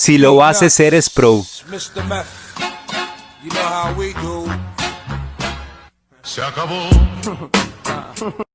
Si lo haces, eres pro. You know how we do. Se acabó